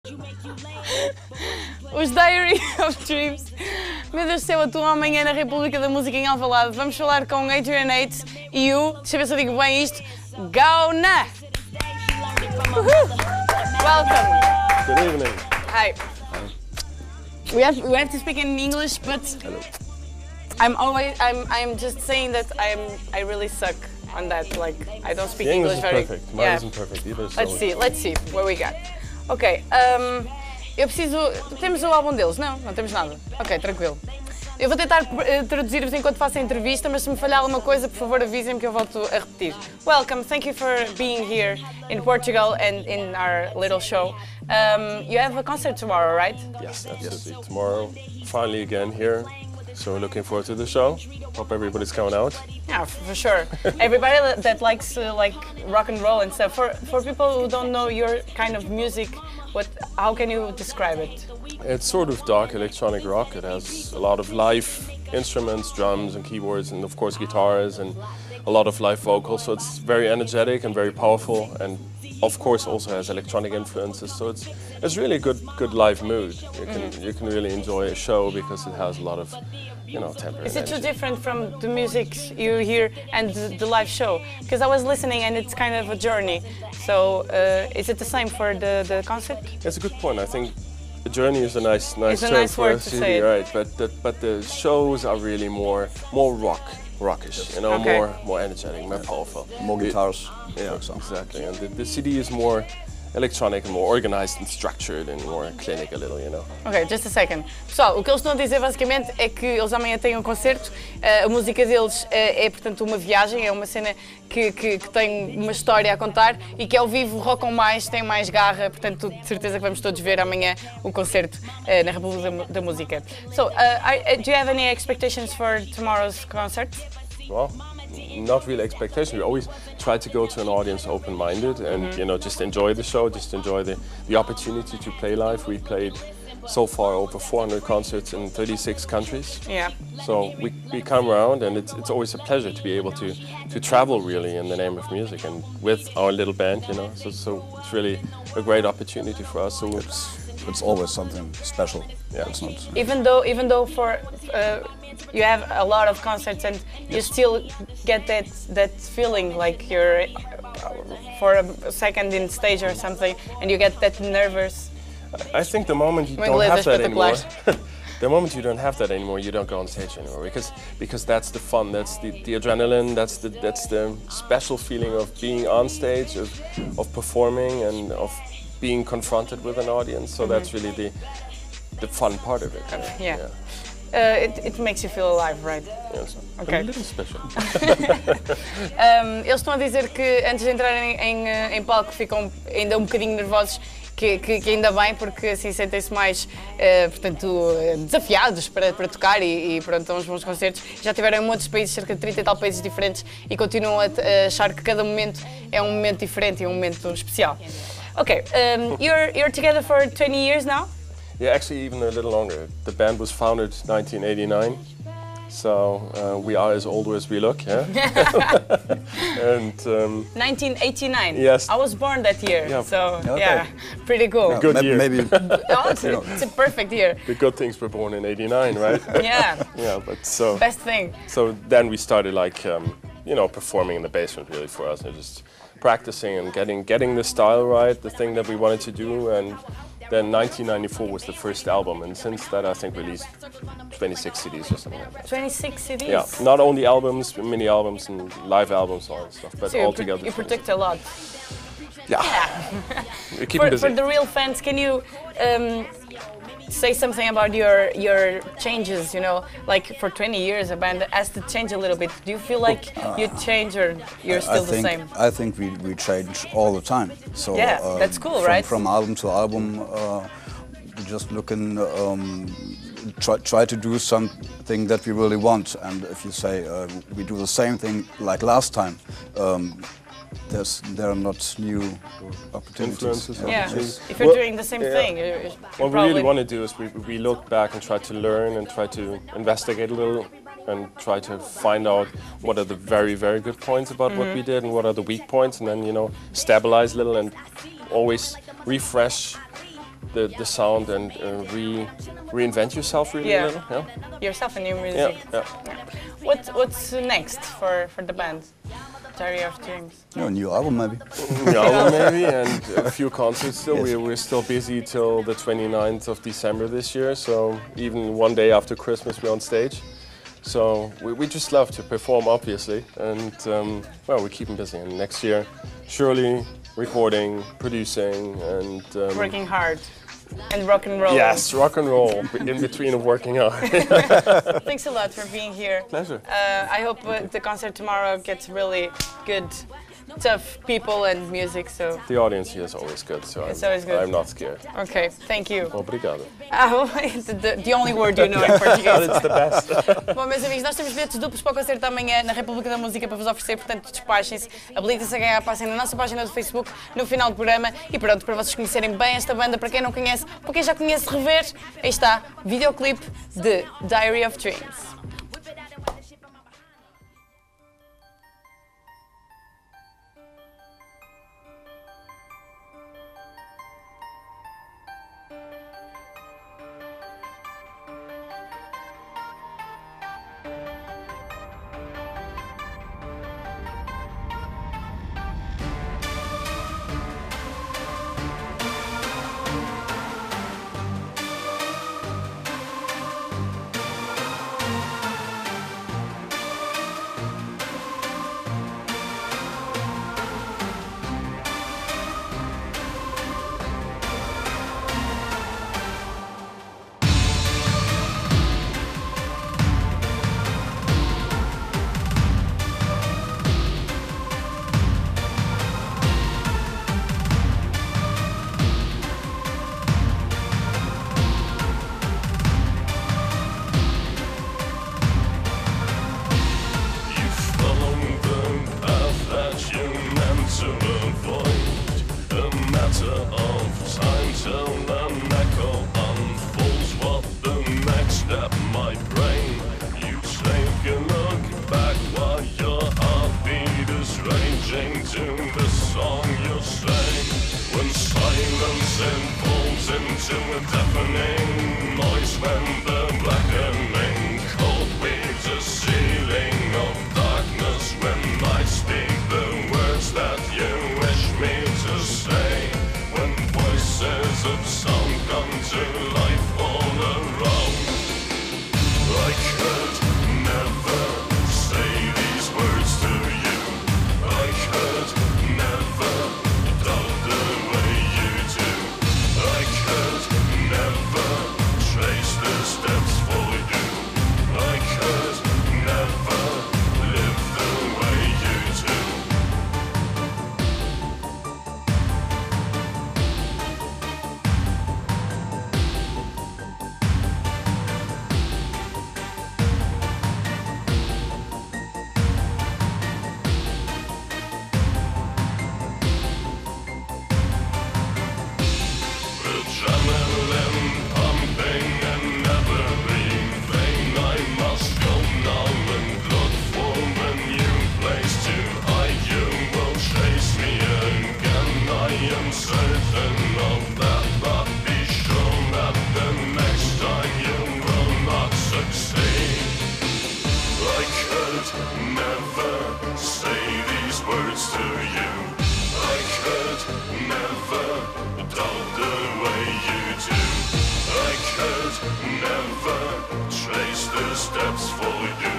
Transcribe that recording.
Os Diary of Dreams. Meu Deus do céu, atuam amanhã na República da Música em Alvalade. Vamos falar com Adrian Hates e o, deixa eu ver se eu digo bem isto, Gauna. Uhul. Welcome. Good evening. Hi. We have we have to speak in English, but I'm always I'm I'm just saying that I'm I really suck on that. Like I don't speak The English English is very. perfect. Mine yeah. isn't perfect either. So Let's see, let's see what we got. Ok, um, eu preciso. Temos o álbum deles? Não, não temos nada. Ok, tranquilo. Eu vou tentar eh, traduzir-vos enquanto faço a entrevista, mas se me falhar alguma coisa, por favor avisem-me que eu volto a repetir. Welcome, thank you for being here in Portugal and in our little show. Um, you have a concert tomorrow, right? Yes, absolutely. Tomorrow, finally again here. So we're looking forward to the show. Hope everybody's coming out. Yeah, for sure. Everybody that- likes uh, like rock and roll and stuff. For for people who don't know your kind of music, what? How can you describe it? It's sort of dark electronic rock. It has a lot of live instruments, drums and keyboards, and of course guitars and a lot of live vocals. So it's very energetic and very powerful, and of course also has electronic influences. So it's it's really a good good live mood. You can you can really enjoy a show because it has a lot of you know temper. Is it too different from the music you hear and the, the live show? Because I was listening and it's kind of a journey. So uh, is it the same for the, the concert? It's a good point. I think the journey is a nice, nice It's a term nice for word a to CD, say right? But the, but the shows are really more more rock, rockish. You know, Okay. more more energetic, more powerful. More guitars, yeah, for example. exactly. And the, the CD is more electronic and more organized and structured and more clinic a little, you know. Ok, just a second. Pessoal, o que eles estão a dizer basicamente é que eles amanhã têm um concerto. Uh, a música deles uh, é, portanto, uma viagem, é uma cena que, que, que tem uma história a contar e que ao vivo rockam mais, têm mais garra. Portanto, de certeza que vamos todos ver amanhã o concerto uh, na República da, Música. So, uh, do you have any expectations for tomorrow's concert? Well, not really expectation. We always try to go to an audience open-minded and mm-hmm. you know just enjoy the show, just enjoy the, the opportunity to play live. We played so far over 400 concerts in 36 countries. Yeah. So we, we come around and it's, it's always a pleasure to be able to, to travel really in the name of music and with our little band, you know. So, so it's really a great opportunity for us. So It's, it's always something special. Yeah. It's not. even though even though for uh, you have a lot of concerts and you still get that that feeling like you're for a second in stage or something and you get that nervous I think the moment you don't have that anymore, spectaculair. the moment you don't have that anymore, you don't go on stage anymore because because that's the fun, that's the, the adrenaline, that's the that's the special feeling of being on stage, of of performing, and of being confronted with an audience. So that's really the the fun part of it. Mm-hmm. yeah. uh, it, it makes you feel alive right yeah so Okay. A little special. Um, eles estão a dizer que antes de entrarem em, eh, em palco ficam ainda um bocadinho nervosos, que, que- que ainda bem, porque assim sentem-se mais eh, portanto, eh, desafiados para, para tocar e, e pronto, uns bons concertos. Já tiveram em muitos países, cerca de 30 e tal países diferentes, e continuam a, a achar que cada momento é um momento diferente e um momento especial. Ok, um, you're, you're together for 20 years now? Yeah, actually, even a little longer. The band was founded 1989, so uh, we are as old as we look. Yeah. and um, 1989. Yes. I was born that year, Yeah. so Okay. yeah, pretty cool. Good Ma- year. Maybe Oh, it's, a, it's a perfect year. the good things were born in '89, right? Yeah, yeah, but so best thing. so then we started like um, you know performing in the basement really for us and just practicing and getting getting the style right, the thing that we wanted to do, and then 1994 was the first album, and since that I think we released 26 CDs or something like that. 26 CDs. Yeah, not only albums, mini albums and live albums, all that stuff, but So you, all together. you 26. protect a lot. Yeah, we keep For, busy. for the real fans, can you um, say something about your your changes? You know, like for 20 years, a band has to change a little bit. Do you feel like you change or you're I still the think same? I think we, we change all the time. So Yeah, um, that's cool, from, right? From album to album, uh, just looking um, try try to do something that we really want. And if you say uh, we do the same thing like last time. Um, there's, there are not new opportunities. Influences, Yeah, Opportunities. if you're Well, doing the same yeah. thing, you, you What we really want to do is we, we look back and try to learn and try to investigate a little and try to find out what are the very, very good points about what we did and what are the weak points and then, you know, stabilize a little and always refresh the, the sound and uh, re, reinvent yourself really Yeah. a little. Yeah. Yourself and new Yeah. music. yeah. What what's next for for the band? Diary of Dreams. You know, a new album maybe. New album maybe and a few concerts still. We're, we're still busy till the 29th of December this year, so even one day after Christmas we're on stage. So we, we just love to perform, obviously, and um, well, we keep them busy. And next year, surely recording, producing, and um, Working hard and rock and roll. yes, rock and roll in between of working out. Thanks a lot for being here. Pleasure. Uh, I hope uh, the concert tomorrow gets really good, tough people and music. So, The audience here is always good, so I'm, It's always good. I'm not scared. okay, thank you. Obrigado. Ah, the, the, the only word you know in português. It's the best. Bom, meus amigos, nós temos bilhetes duplos para o concerto amanhã na República da Música para vos oferecer, portanto, despachem-se, habilitem-se a ganhar, passem na nossa página do Facebook no final do programa e pronto, para vocês conhecerem bem esta banda, para quem não conhece, para quem já conhece, rever, aí está, videoclipe de Diary of Dreams. Steps you.